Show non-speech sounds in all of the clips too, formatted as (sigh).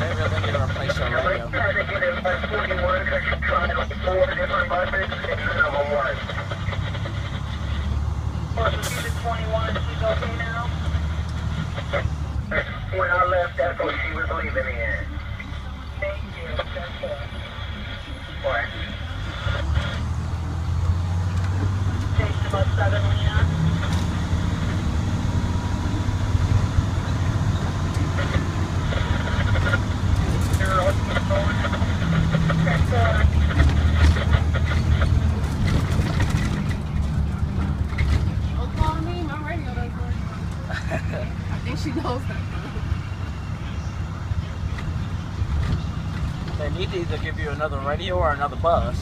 Maybe they need to replace your radio. Try to get in by 41, because you're trying to four different buses, it's number one. Bus is 21, she's okay now? When I left, that's what she was leaving in. Thank you, that's all. What? Station bus seven, Leon? Zero, that's all. Don't call me, my radio doesn't work. I think she knows that. They need to either give you or another bus.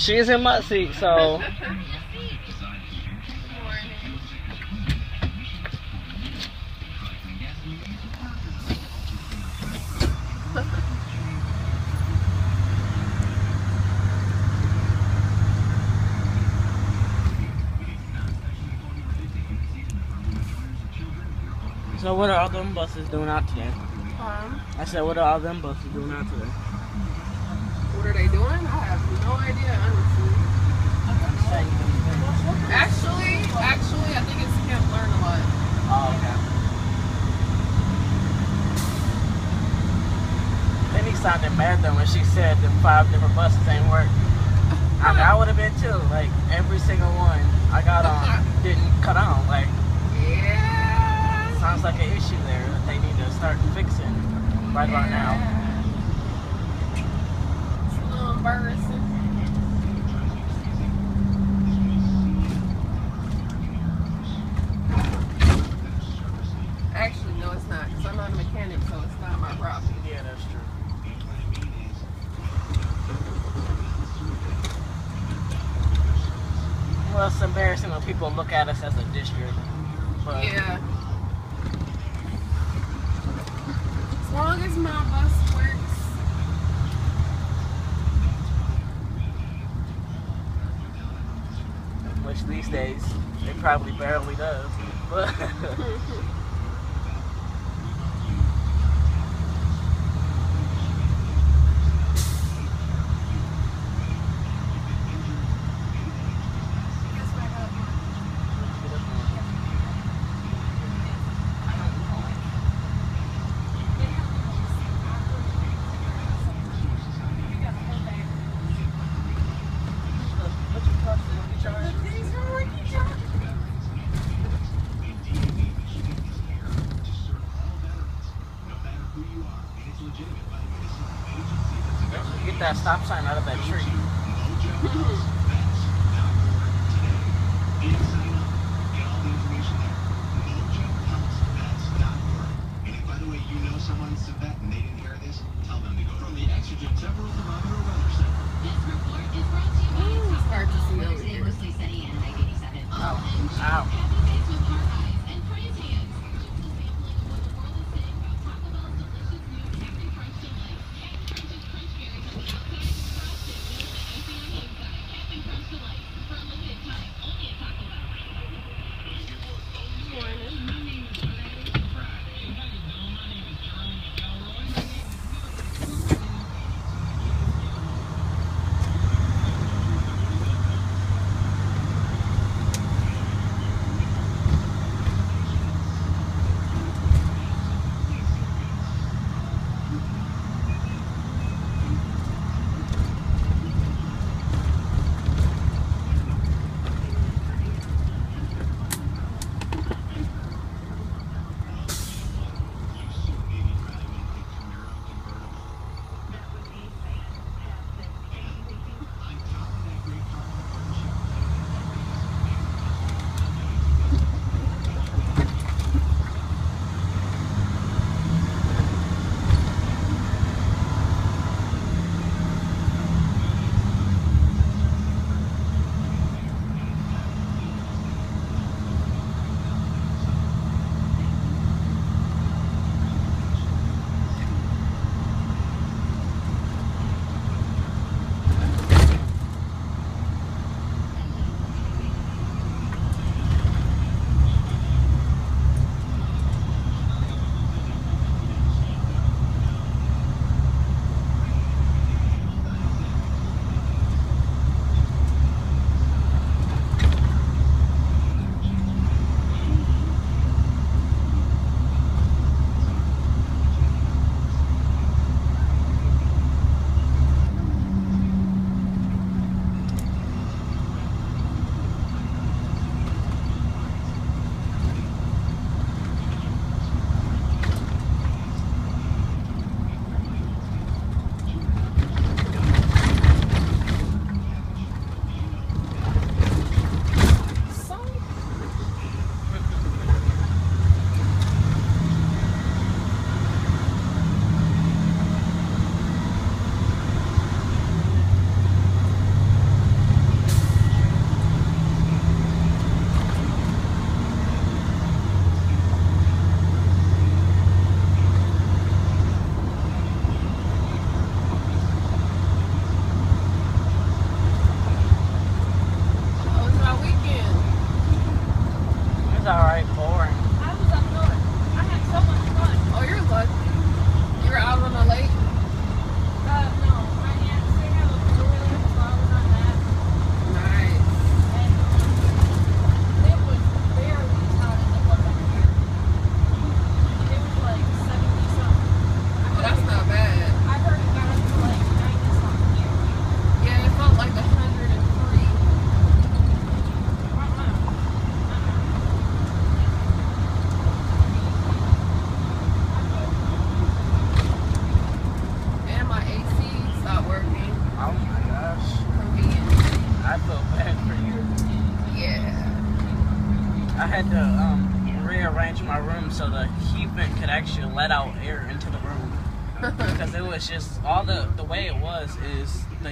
She's in my seat, so so what are all them buses doing out today? Um, I said, what are all them buses doing out today? Are they doing? I have no idea, honestly. Actually, actually, I think it's Camp Learn a lot. Oh, okay. Then he sounded mad though when she said them five different buses ain't work. I mean, I would have been too. Like every single one I got on didn't cut on. Like Yeah. sounds like an issue there that they need to start fixing right about now. It's a little embarrassing. Actually, no, it's not, because I'm not a mechanic, so it's not my problem. Yeah, that's true. Well, it's embarrassing when people look at us as a district. But Yeah. As long as my bus works. which these days it probably barely does. But (laughs)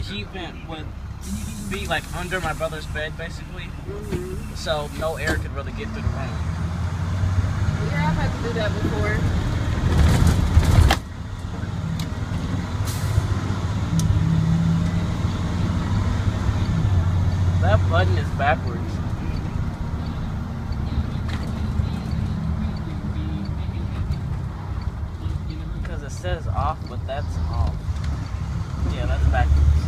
Jeepin would be like under my brother's bed, basically. Mm-hmm. So no air could really get through the room. Yeah, I've had to do that before. That button is backwards. Because it says off, but that's off.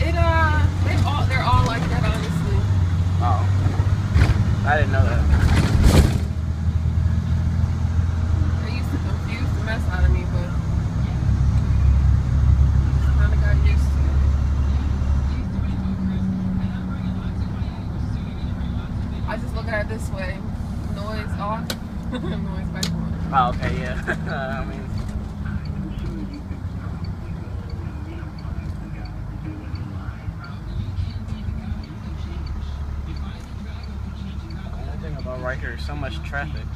It uh, they all they're all like that, honestly. Oh, I didn't know that. They used to confuse the mess out of me, but kind of got used to. I just look at it this way, noise off. (laughs) noise back on. Oh, okay, yeah. (laughs) I mean. so much traffic.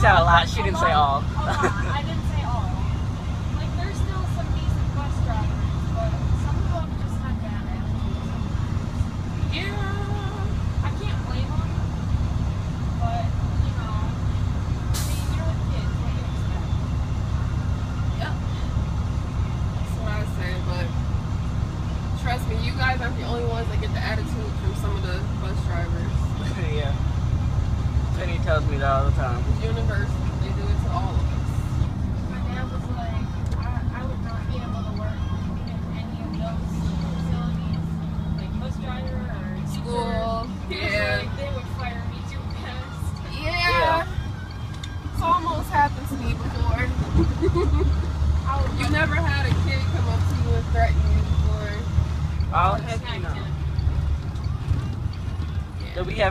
said a lot. She didn't say all. (laughs)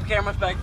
cameras back.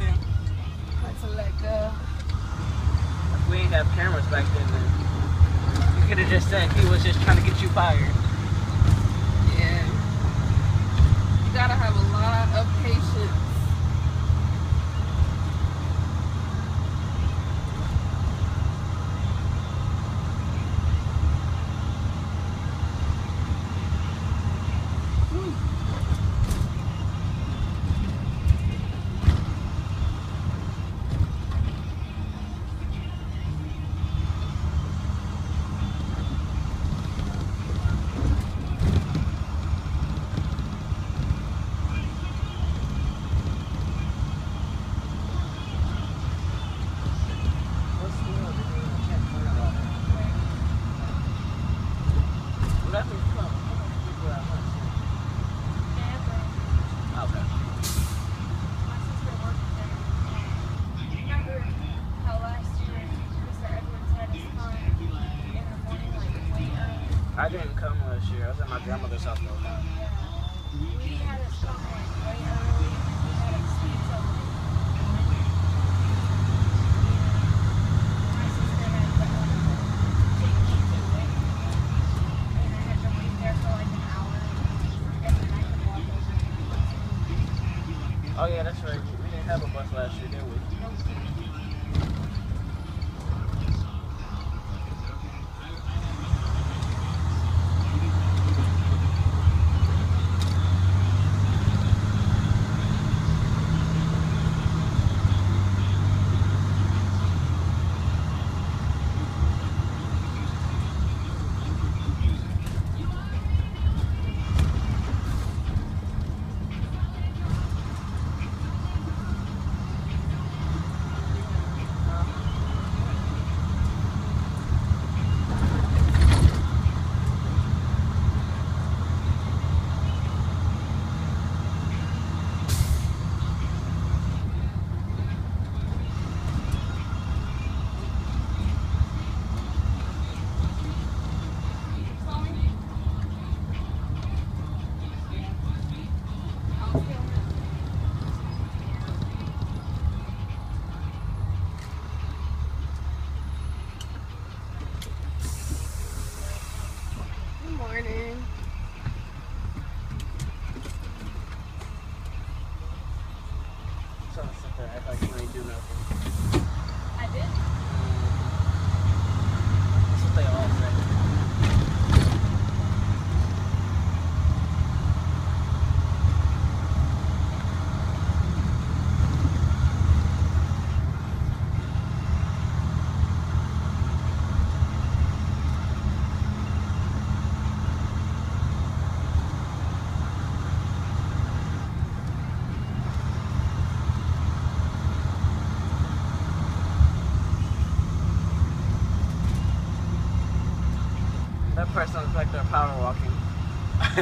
power walking.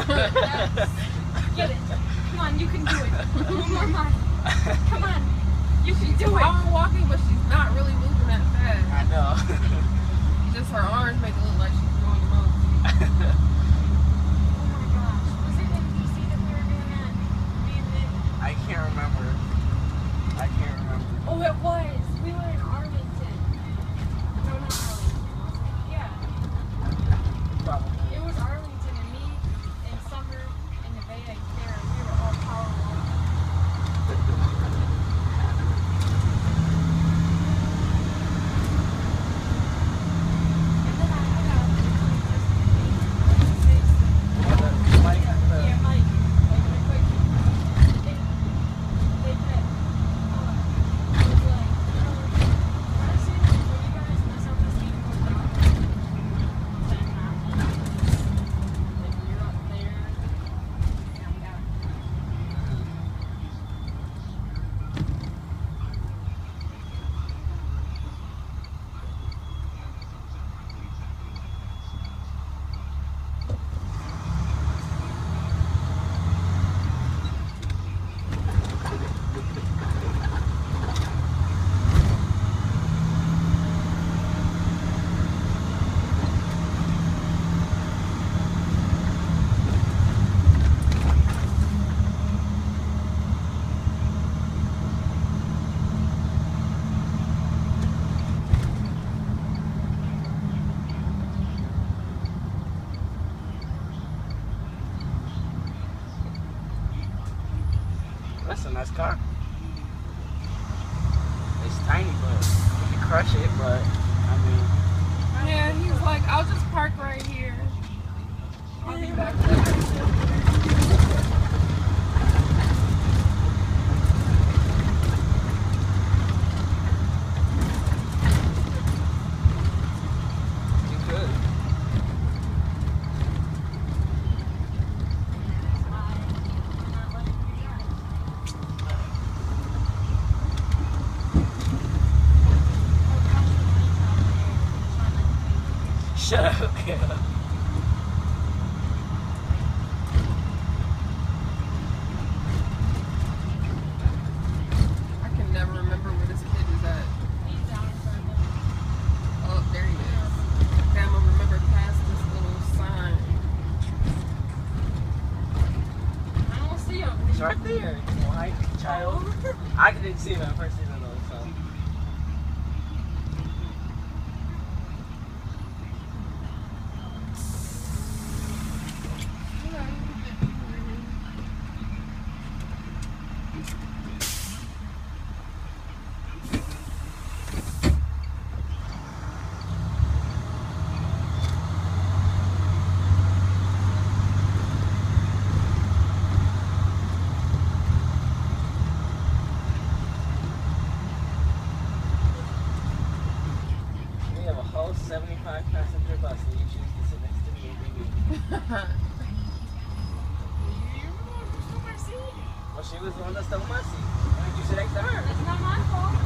yes. (laughs) Get it. Come on, you can do it. One more mile. Come on. You can do it. Power walking, but she's not really moving that fast. I know. (laughs) Just her arms make it look like she's doing the most. (laughs) It's Shut up. 75 passenger bus and you choose to sit next to me and (laughs) BB. Well, she was the one that stole my seat. Why did you sit next to her? It's not my fault.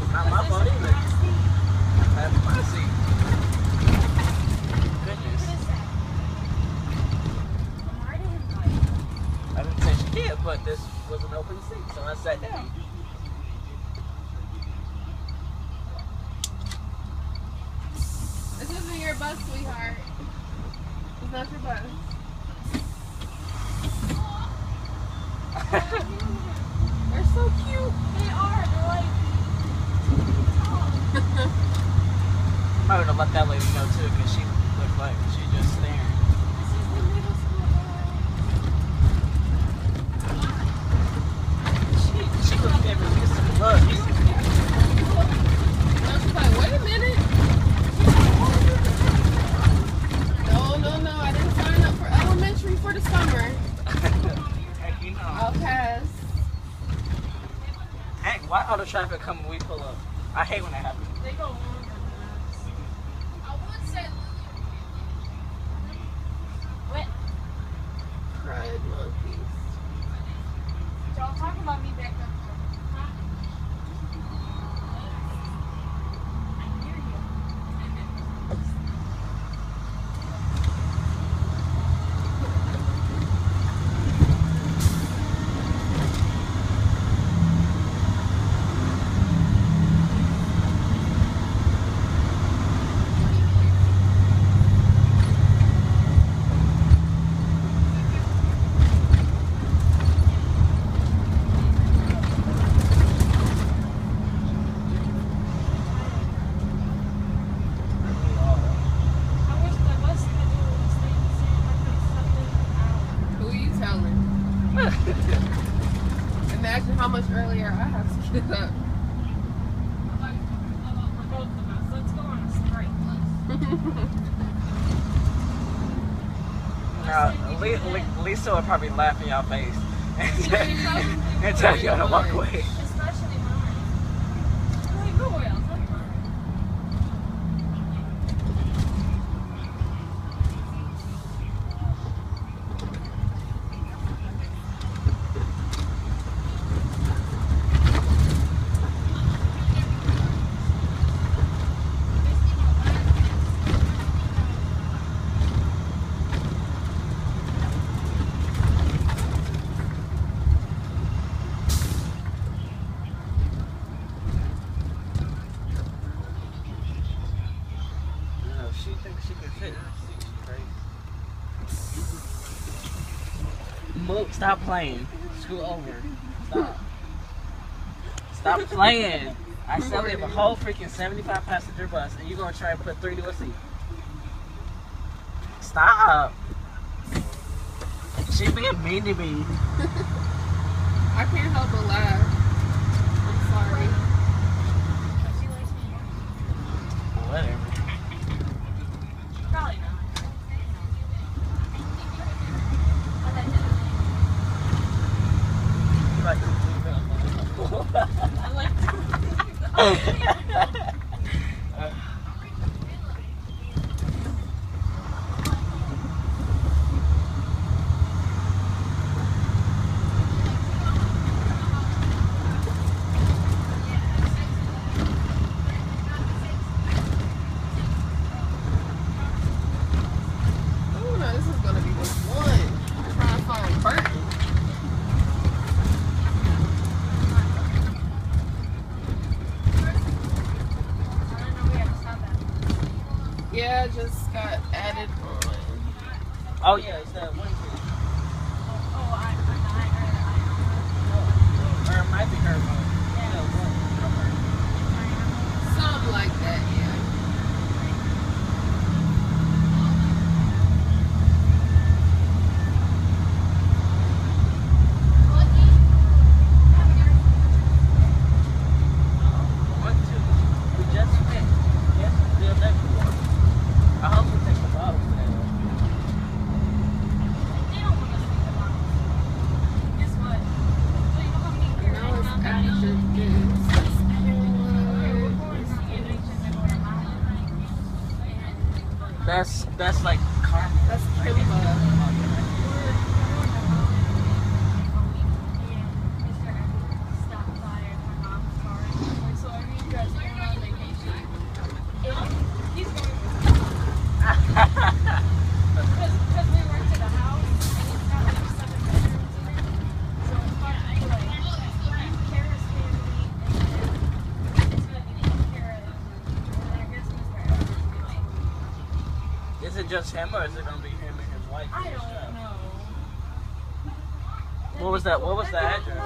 It's not my fault either. That's my seat. Goodness. I didn't say she did, but this was an open seat, so I sat down. This isn't your bus, sweetheart. It's not your bus. They're so cute. They are. They're like. I'm gonna let that lady know too, because she looked like she just staring. This is the middle school boy. She, she looked at me with some love. No, she's like, wait a minute. No, no, no. I didn't sign up for elementary for the summer. Heck, you know. I'll pass. Heck, why all the traffic come when we pull up? I hate when that happens. They go longer than us. I would say What? Pride monkeys. Y'all talking about me back there. Huh? I hear you. I wish the bus schedule would stay the same. I could have slept in an hour. Who are you telling? Imagine how much earlier I have to get up. Like, for both of us. Let's go on a strike. Now, Lisa would probably laugh in your face (laughs) and (laughs) tell y'all to walk away. Stop playing. Screw over. Stop. Stop playing. I sell have a whole freaking 75 passenger bus and you're gonna try and put three to a seat. Stop. She being mean to me. (laughs) I can't help but laugh. just him, or is it gonna be him and his wife? I don't know. What was that? What was that address?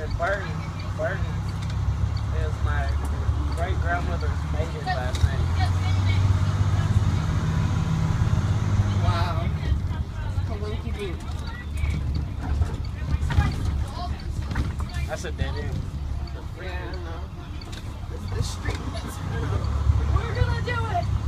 And Burton Bernie is my great grandmother's maiden last name. Wow. That's a dead end. Yeah, I know. It's the street. We're gonna do it!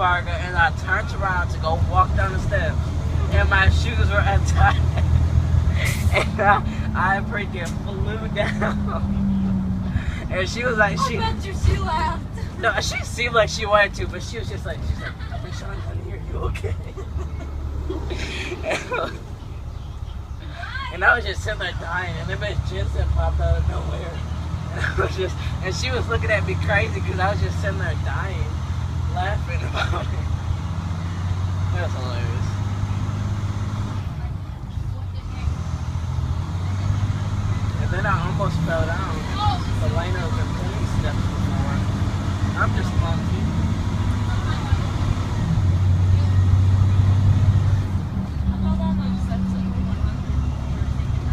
and I turned around to go walk down the steps and my shoes were (laughs) untied. and I, I freaking flew down. (laughs) and she was like, she. I bet you she laughed. No, she seemed like she wanted to, but she was just like, she's like, Sean, honey, are you okay? and, (laughs) and I was just sitting there dying, and then Miss Jensen popped out of nowhere. And I was just, and she was looking at me crazy because I was just sitting there dying laughing about it. (laughs) That was hilarious. And then I almost fell down. Elena in plenty steps before. I'm just clumsy. I thought that like sets it for 100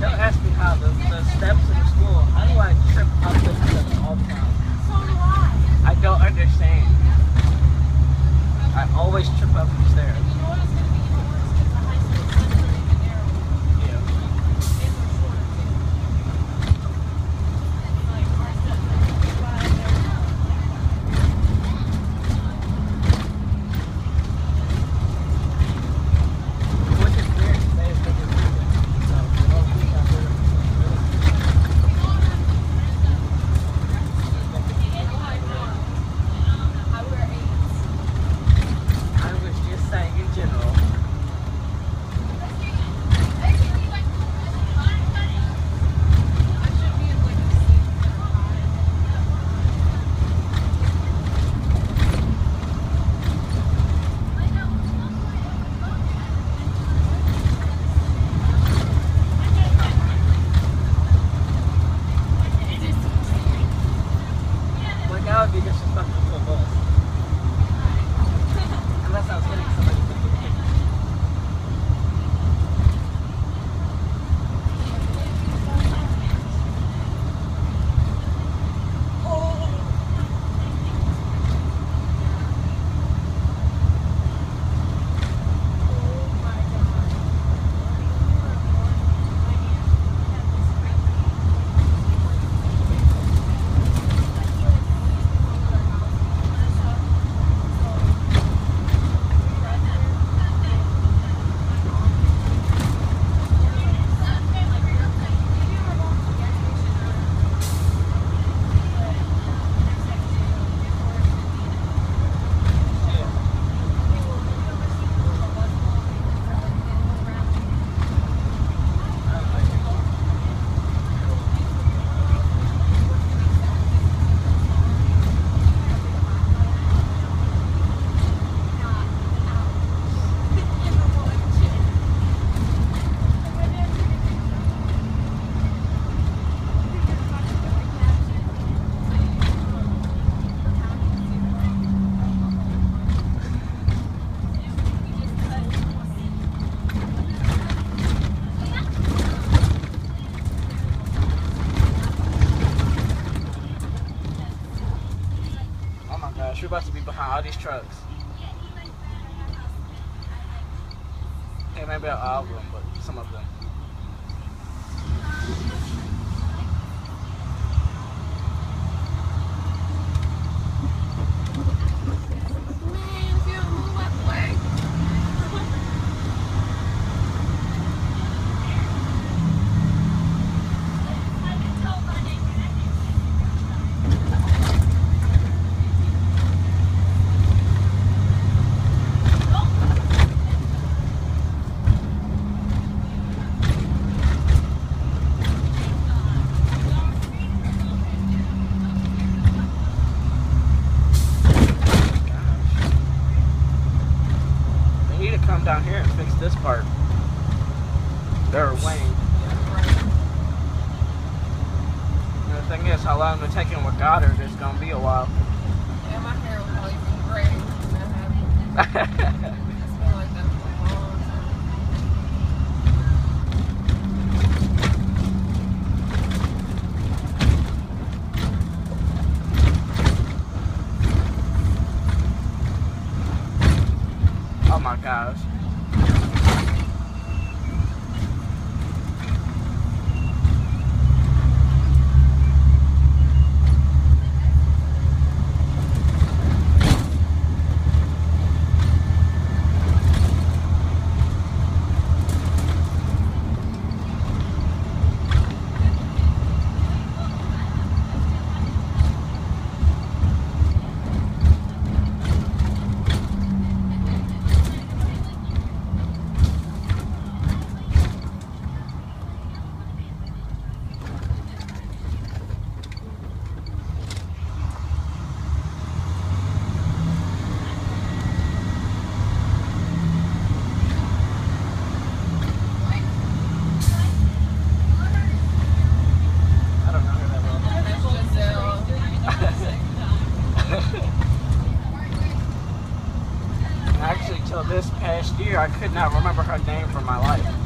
They'll ask me how the, the steps in the school, how do I trip up the steps all the time? So do I. I don't understand. I always trip up the stairs. You know what it's gonna be even worse because the high school steps are even narrow. Yeah. And they're shorter too. Like our steps are really wide. They're Which is weird, 'cause they think it's weird. So, they don't think I'm weird. I wear eights. I was just saying in general. I should be in like a six or a five. Like, that would be disrespectful to a bus. Unless I was hitting somebody. Oh my gosh, we're about to be behind all these trucks. Hey, Yeah. (laughs) name